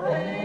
Praise